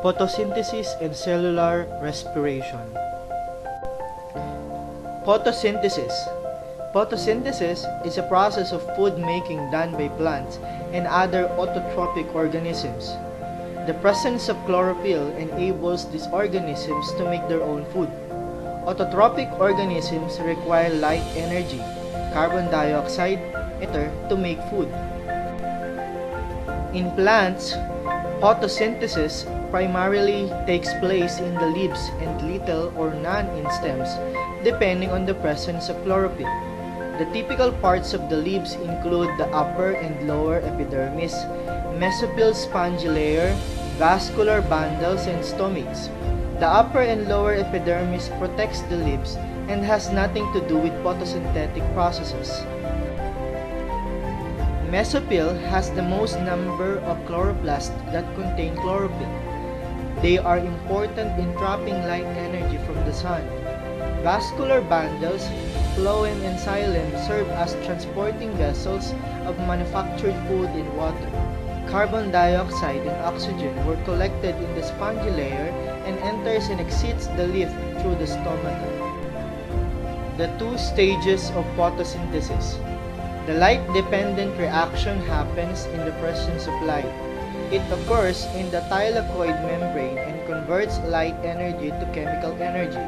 Photosynthesis and cellular respiration. Photosynthesis. Photosynthesis is a process of food making done by plants and other autotrophic organisms. The presence of chlorophyll enables these organisms to make their own food. Autotrophic organisms require light energy, carbon dioxide, ether to make food. In plants, photosynthesis primarily takes place in the leaves and little or none in stems, depending on the presence of chlorophyll. The typical parts of the leaves include the upper and lower epidermis, mesophyll spongy layer, vascular bundles, and stomates. The upper and lower epidermis protects the leaves and has nothing to do with photosynthetic processes. Mesophyll has the most number of chloroplasts that contain chlorophyll. They are important in trapping light energy from the sun. Vascular bundles, phloem and xylem serve as transporting vessels of manufactured food and water. Carbon dioxide and oxygen were collected in the spongy layer and enters and exits the leaf through the stomata. The two stages of photosynthesis. The light-dependent reaction happens in the presence of light. It occurs in the thylakoid membrane and converts light energy to chemical energy.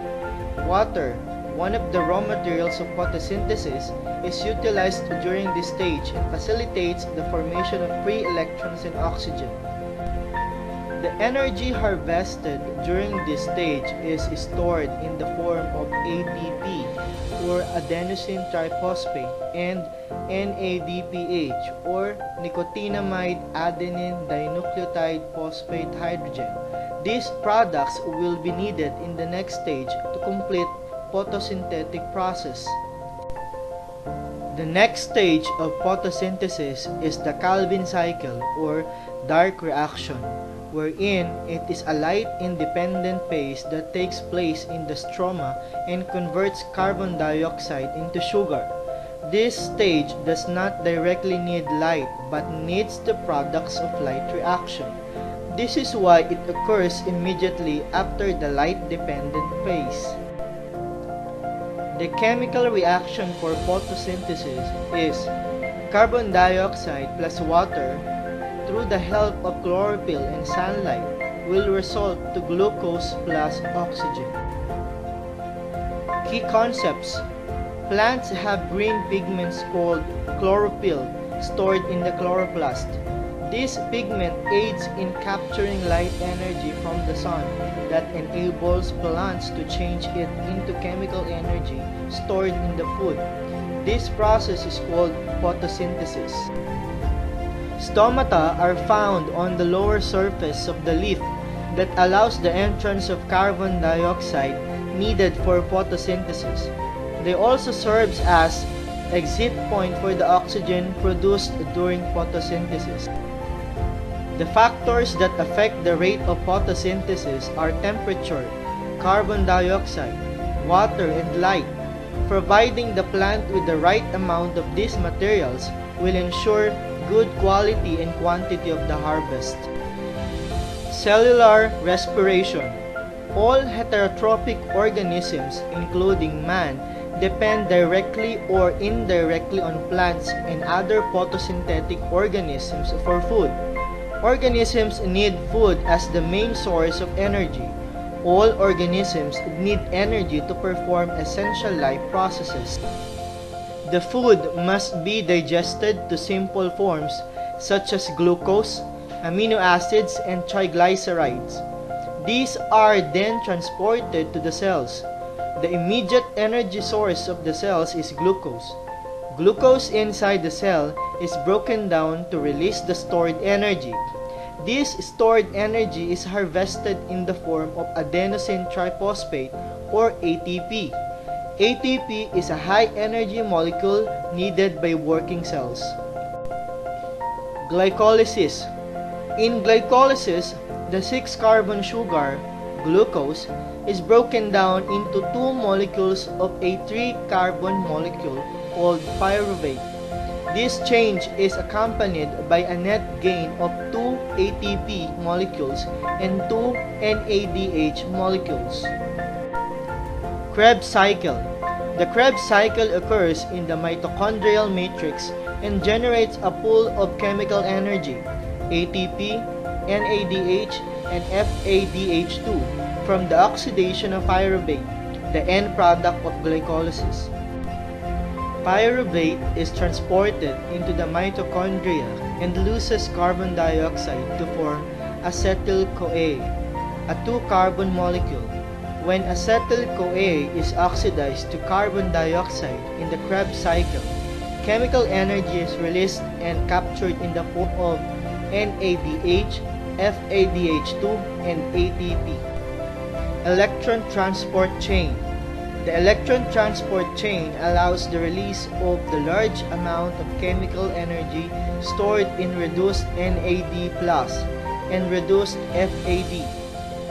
Water, one of the raw materials of photosynthesis, is utilized during this stage and facilitates the formation of free electrons and oxygen. The energy harvested during this stage is stored in the form of ATP or adenosine triphosphate and NADPH or nicotinamide adenine dinucleotide phosphate hydrogen. These products will be needed in the next stage to complete photosynthetic process. The next stage of photosynthesis is the Calvin cycle or dark reaction, wherein it is a light-independent phase that takes place in the stroma and converts carbon dioxide into sugar. This stage does not directly need light but needs the products of light reaction. This is why it occurs immediately after the light-dependent phase. The chemical reaction for photosynthesis is carbon dioxide plus water through the help of chlorophyll and sunlight will result to glucose plus oxygen. Key concepts Plants have green pigments called chlorophyll stored in the chloroplast. This pigment aids in capturing light energy from the sun that enables plants to change it into chemical energy stored in the food. This process is called photosynthesis. Stomata are found on the lower surface of the leaf that allows the entrance of carbon dioxide needed for photosynthesis. They also serves as exit point for the oxygen produced during photosynthesis. The factors that affect the rate of photosynthesis are temperature, carbon dioxide, water, and light. Providing the plant with the right amount of these materials will ensure good quality and quantity of the harvest. Cellular respiration. All heterotrophic organisms, including man, depend directly or indirectly on plants and other photosynthetic organisms for food. Organisms need food as the main source of energy. All organisms need energy to perform essential life processes. The food must be digested to simple forms such as glucose, amino acids, and triglycerides. These are then transported to the cells. The immediate energy source of the cells is glucose. Glucose inside the cell is broken down to release the stored energy. This stored energy is harvested in the form of adenosine triphosphate or ATP. ATP is a high energy molecule needed by working cells. Glycolysis In glycolysis, the 6 carbon sugar, glucose, is broken down into two molecules of a 3 carbon molecule called pyruvate. This change is accompanied by a net gain of 2 ATP molecules and two NADH molecules. Krebs cycle. The Krebs cycle occurs in the mitochondrial matrix and generates a pool of chemical energy, ATP, NADH, and FADH2 from the oxidation of pyruvate, the end product of glycolysis. Pyruvate is transported into the mitochondria and loses carbon dioxide to form acetyl-CoA, a two-carbon molecule. When acetyl-CoA is oxidized to carbon dioxide in the Krebs cycle, chemical energy is released and captured in the form of NADH, FADH2, and ATP. Electron transport chain the electron transport chain allows the release of the large amount of chemical energy stored in reduced NAD plus and reduced FAD.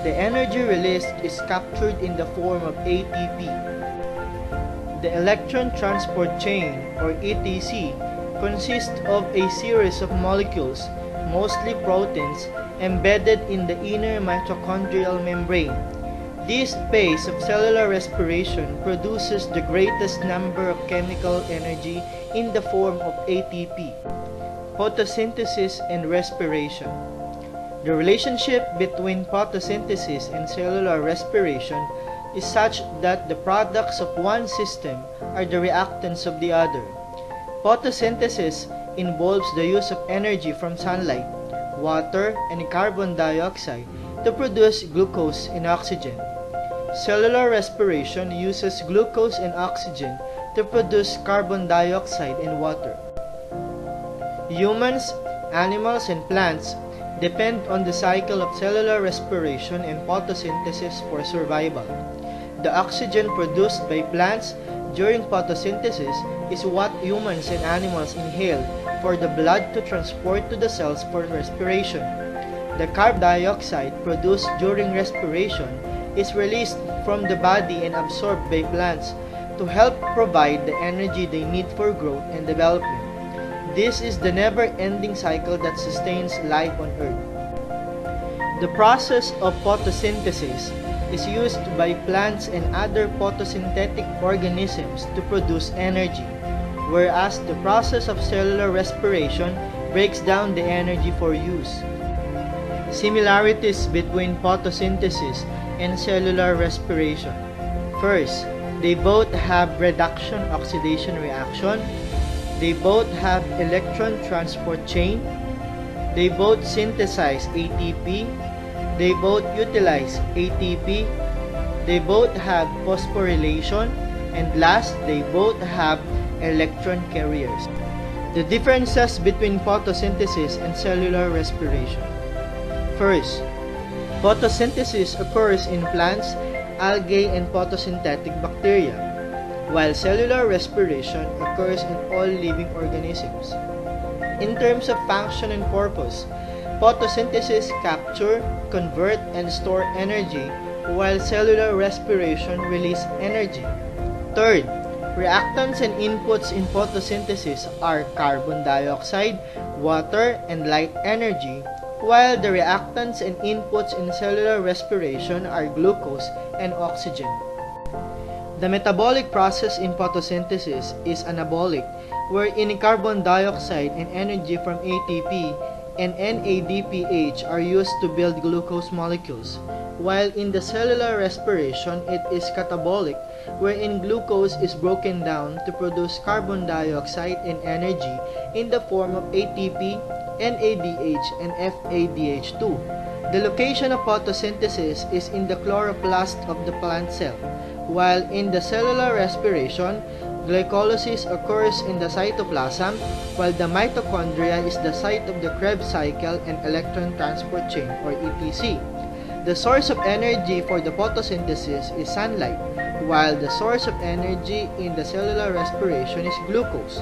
The energy released is captured in the form of ATP. The electron transport chain, or ETC, consists of a series of molecules, mostly proteins, embedded in the inner mitochondrial membrane this phase of cellular respiration produces the greatest number of chemical energy in the form of ATP, photosynthesis and respiration. The relationship between photosynthesis and cellular respiration is such that the products of one system are the reactants of the other. Photosynthesis involves the use of energy from sunlight, water, and carbon dioxide to produce glucose and oxygen. Cellular respiration uses glucose and oxygen to produce carbon dioxide and water. Humans, animals, and plants depend on the cycle of cellular respiration and photosynthesis for survival. The oxygen produced by plants during photosynthesis is what humans and animals inhale for the blood to transport to the cells for respiration. The carbon dioxide produced during respiration is released from the body and absorbed by plants to help provide the energy they need for growth and development. This is the never-ending cycle that sustains life on Earth. The process of photosynthesis is used by plants and other photosynthetic organisms to produce energy, whereas the process of cellular respiration breaks down the energy for use. Similarities between photosynthesis and cellular respiration. First, they both have reduction oxidation reaction. They both have electron transport chain. They both synthesize ATP. They both utilize ATP. They both have phosphorylation. And last, they both have electron carriers. The differences between photosynthesis and cellular respiration. First, Photosynthesis occurs in plants, algae, and photosynthetic bacteria, while cellular respiration occurs in all living organisms. In terms of function and purpose, photosynthesis capture, convert, and store energy, while cellular respiration release energy. Third, reactants and inputs in photosynthesis are carbon dioxide, water, and light energy, while the reactants and inputs in cellular respiration are glucose and oxygen. The metabolic process in photosynthesis is anabolic, wherein carbon dioxide and energy from ATP and NADPH are used to build glucose molecules, while in the cellular respiration it is catabolic, wherein glucose is broken down to produce carbon dioxide and energy in the form of ATP NADH, and FADH2. The location of photosynthesis is in the chloroplast of the plant cell, while in the cellular respiration, glycolysis occurs in the cytoplasm, while the mitochondria is the site of the Krebs cycle and electron transport chain or ETC. The source of energy for the photosynthesis is sunlight, while the source of energy in the cellular respiration is glucose.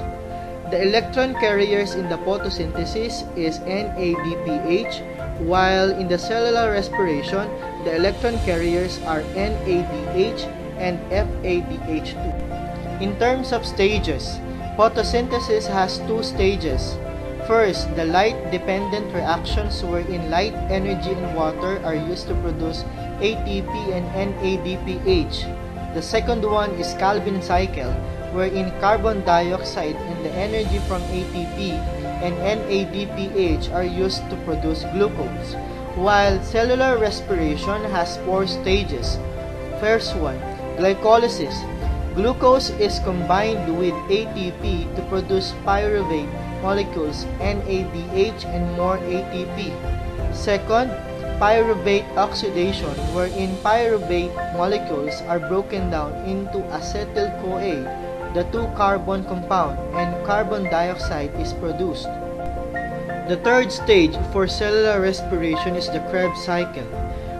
The electron carriers in the photosynthesis is NADPH, while in the cellular respiration, the electron carriers are NADH and FADH2. In terms of stages, photosynthesis has two stages. First, the light-dependent reactions wherein light, energy, and water are used to produce ATP and NADPH. The second one is Calvin cycle, wherein carbon dioxide and the energy from ATP and NADPH are used to produce glucose, while cellular respiration has four stages. First one, glycolysis. Glucose is combined with ATP to produce pyruvate molecules NADH and more ATP. Second, pyruvate oxidation wherein pyruvate molecules are broken down into acetyl-CoA, the two-carbon compound, and carbon dioxide is produced. The third stage for cellular respiration is the Krebs cycle,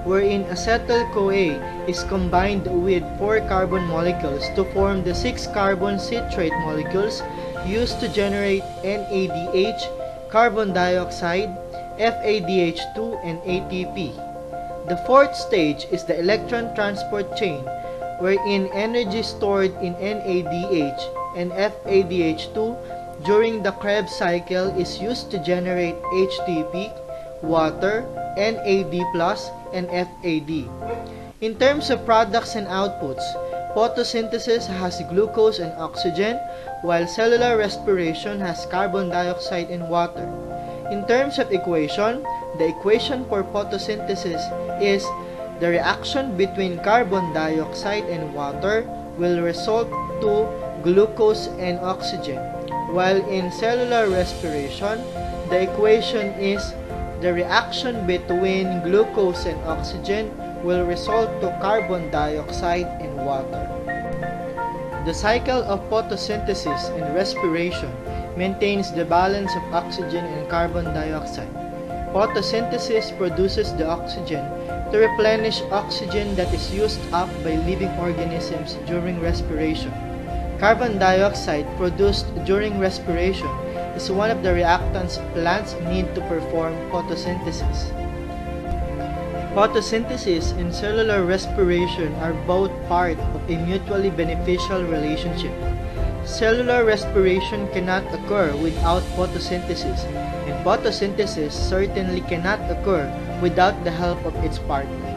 wherein acetyl-CoA is combined with 4 carbon molecules to form the 6 carbon citrate molecules used to generate NADH, carbon dioxide, FADH2, and ATP. The fourth stage is the electron transport chain, wherein energy stored in NADH and FADH2 during the Krebs cycle is used to generate ATP, water, NAD+, and FAD. In terms of products and outputs, photosynthesis has glucose and oxygen, while cellular respiration has carbon dioxide and water. In terms of equation, the equation for photosynthesis is the reaction between carbon dioxide and water will result to glucose and oxygen, while in cellular respiration, the equation is the reaction between glucose and oxygen will result to carbon dioxide and water. The cycle of photosynthesis and respiration maintains the balance of oxygen and carbon dioxide. Photosynthesis produces the oxygen to replenish oxygen that is used up by living organisms during respiration. Carbon dioxide produced during respiration is one of the reactants plants need to perform photosynthesis. Photosynthesis and cellular respiration are both part of a mutually beneficial relationship. Cellular respiration cannot occur without photosynthesis, and photosynthesis certainly cannot occur without the help of its partner.